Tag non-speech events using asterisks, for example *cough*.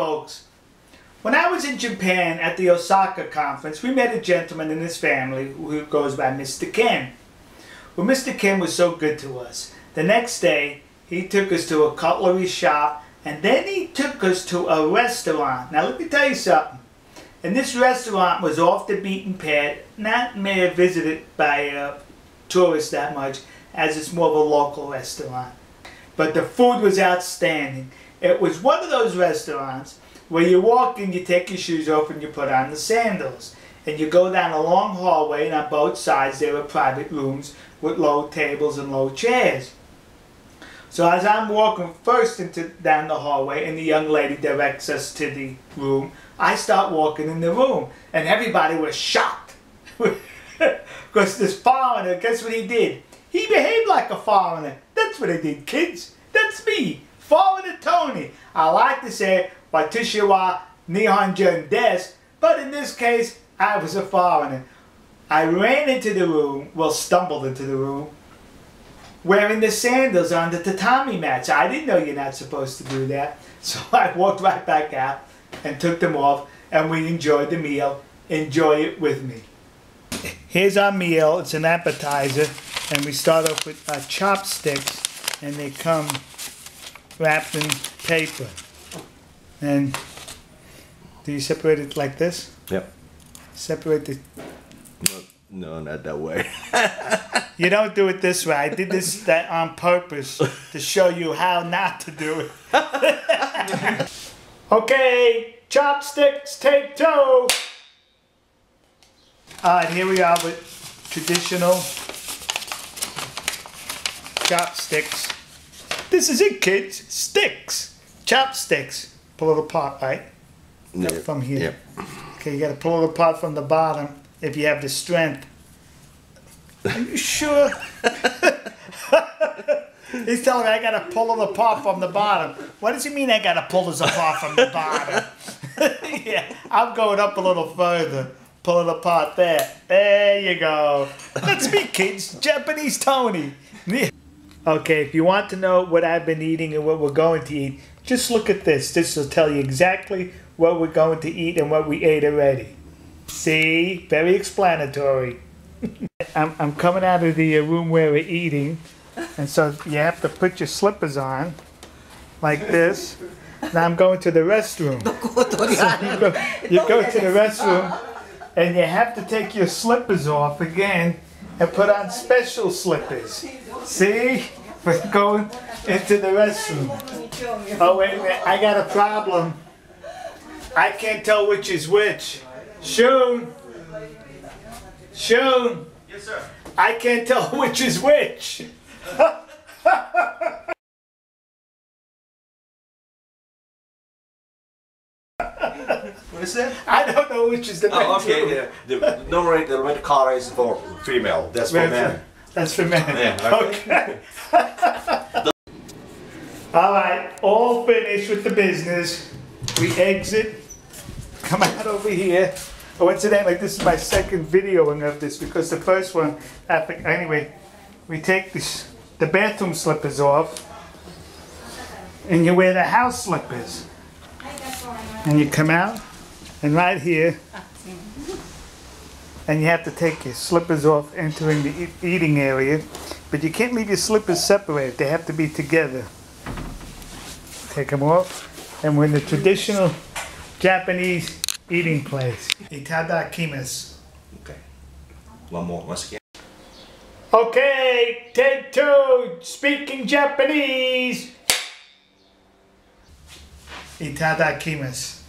folks. When I was in Japan at the Osaka conference, we met a gentleman and his family who goes by Mr. Ken. Well, Mr. Ken was so good to us. The next day, he took us to a cutlery shop and then he took us to a restaurant. Now, let me tell you something. And this restaurant was off the beaten path, not may have visited by uh, tourists that much, as it's more of a local restaurant. But the food was outstanding. It was one of those restaurants where you walk in, you take your shoes off and you put on the sandals. And you go down a long hallway and on both sides there were private rooms with low tables and low chairs. So as I'm walking first into down the hallway and the young lady directs us to the room, I start walking in the room and everybody was shocked. *laughs* Because this foreigner, guess what he did? He behaved like a foreigner. That's what I did, kids. That's me, foreigner Tony. I like to say Watashi wa Nihonjun des, but in this case, I was a foreigner. I ran into the room, well stumbled into the room, wearing the sandals on the tatami mats. I didn't know you're not supposed to do that. *laughs* So I walked right back out and took them off and we enjoyed the meal. Enjoy it with me. Here's our meal. It's an appetizer and we start off with uh, chopsticks and they come wrapped in paper. And do you separate it like this? Yep. Separate the No, no not that way. You don't do it this way. I did this that on purpose to show you how not to do it. *laughs* okay, chopsticks, take two. All right, here we are with traditional chopsticks. This is it, kids. Sticks. Chopsticks. Pull it apart, right? Yep. From here. Yep. Okay, you gotta pull it apart from the bottom if you have the strength. Are you sure? *laughs* He's telling me I gotta pull it apart from the bottom. What does he mean I gotta pull this apart from the bottom? *laughs* yeah, I'm going up a little further. Pull it apart there. There you go. That's me, kids. Japanese Tony. *laughs* Okay, if you want to know what I've been eating and what we're going to eat, just look at this. This will tell you exactly what we're going to eat and what we ate already. See? Very explanatory. *laughs* I'm, I'm coming out of the uh, room where we're eating, and so you have to put your slippers on, like this. Now I'm going to the restroom. *laughs* *laughs* you, go, you go to the restroom, and you have to take your slippers off again and put on special slippers. See? We're going into the restroom. Oh, wait a minute. I got a problem. I can't tell which is which. Shun. Shun. Yes, sir. I can't tell *laughs* which is which. *laughs* *laughs* What is that? I don't know which is the Oh, bedroom. okay. The, the normally the red color is for female. That's for Red- men. That's for men. Yeah, okay. *laughs* all right, all finished with the business. We exit. Come out over here. Oh, incidentally, this is my second videoing of this because the first one, I think- anyway, we take this, the bathroom slippers off and you wear the house slippers. And you come out and right here, and you have to take your slippers off entering the e- eating area, but you can't leave your slippers separated. They have to be together. Take them off, and we're in the traditional Japanese eating place. Itadakimasu. Okay. One more. Once again. Okay, take two, speaking Japanese. Itadakimasu.